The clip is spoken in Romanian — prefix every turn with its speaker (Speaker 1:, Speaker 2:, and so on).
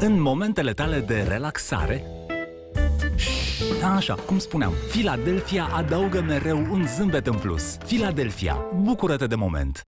Speaker 1: În momentele tale de relaxare, da, Așa, cum spuneam, Philadelphia adaugă mereu un zâmbet în plus. Philadelphia, bucură-te de moment!